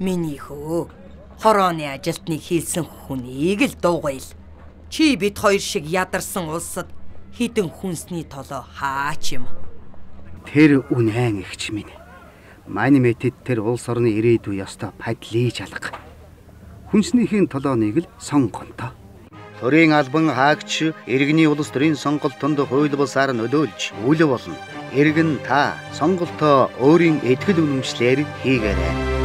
Миний хөө хорооны ажилтныг хийлсэн хүнийг л дуугайл. Чи бит хоёр шиг ядарсан улсад хідэн хүнсний толоо хаач юм. Тэр үнэн ихч минь. Мань мэтэд тэр улс орны ирээдүй ёстой падлиж алга. Хүнснийхээ толооныг л сонгонто. Төрийн албан хаагч иргэний улс төрийн сонголтонд хууль бусаар нөлөөлж үл болно. Иргэн та сонголтоо өөрийн итгэл үнэмшлэр хийгээрэй.